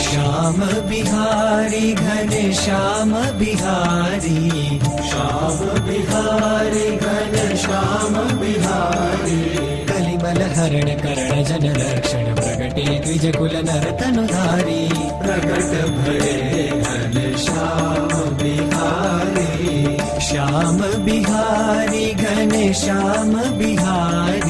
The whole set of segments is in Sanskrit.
श्याम बिहारी, घन श्याम बिहारी। श्याम बिहारी, घन श्याम बिहारी। कलिमल हरण करण, जन रक्षण प्रगटे द्विज कुल नर तनुधारी प्रकट भये घन श्याम बिहारी। श्याम बिहारी, घन श्याम बिहारी।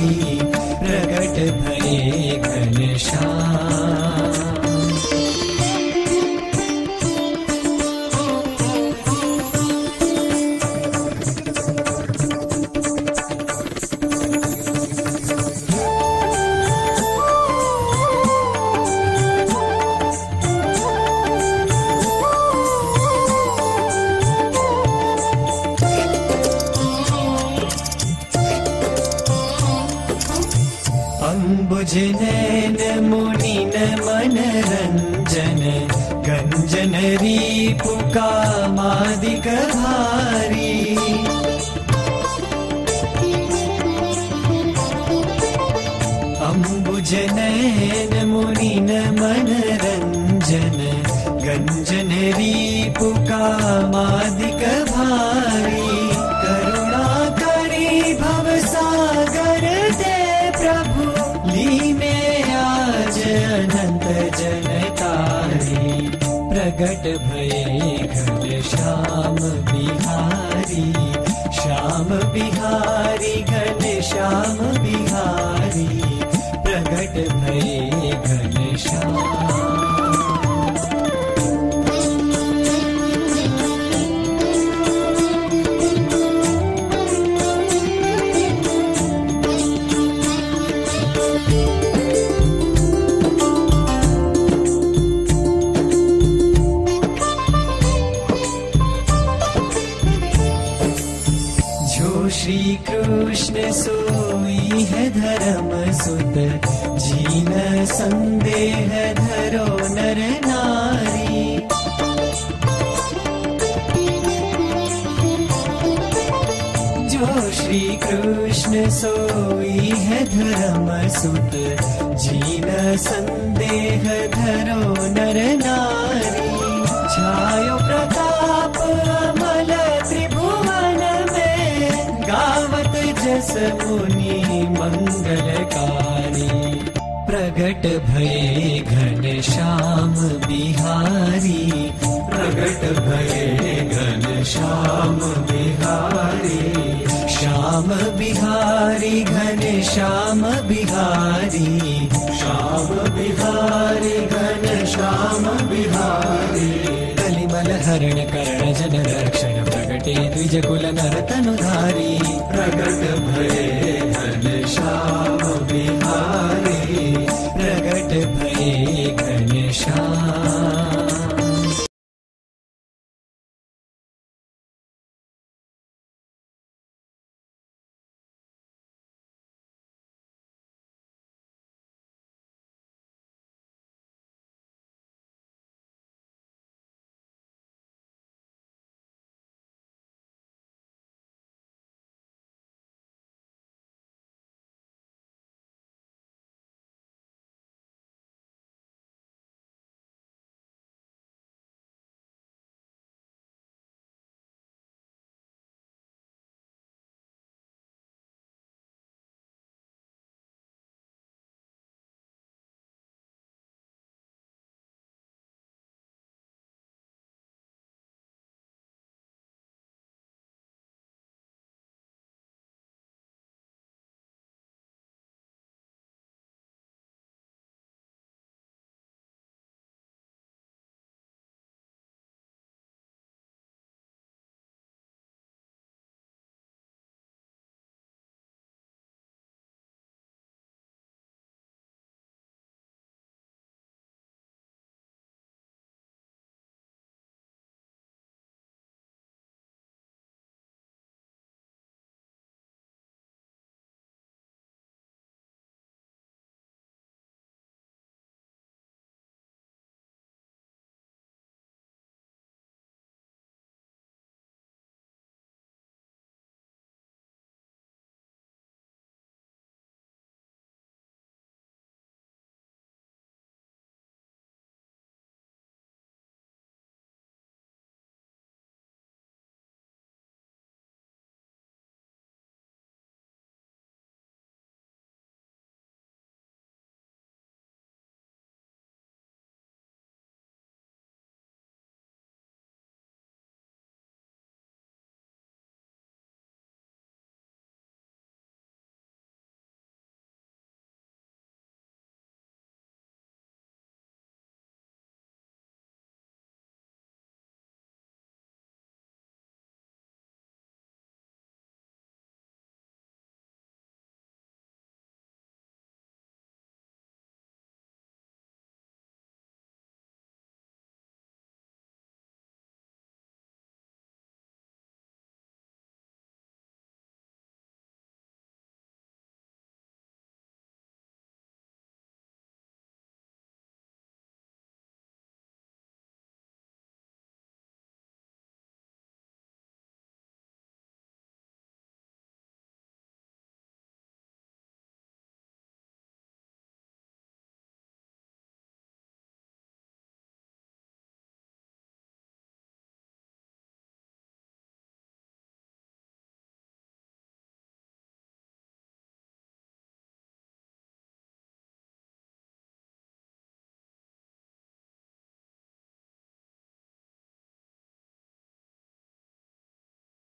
अम्बुज नैन मुनिन मनरञ्जन गञ्जन रीपुका मादिक भारी अम्बुज नैन मुनिन मनरञ्जन गञ्जन रीपुका प्रगट भये घन श्याम बिहारी। श्याम बिहारी घन श्याम बिहारी जो श्री कृष्ण सोई है धर्म सुत जीन संदेह धरो नर नारी। जो श्री कृष्ण सोई है धर्म सुत जीन संदेह धरो नारी मुनि मंगलकारी प्रगट भये घन श्याम बिहारी। प्रकट भये घन श्याम बिहारी श्याम बिहारी घन श्याम बिहारी। श्याम बिहारी घन श्याम द्विज कुल प्रकट भये घन श्याम बिहारी। प्रगट भये घन श्याम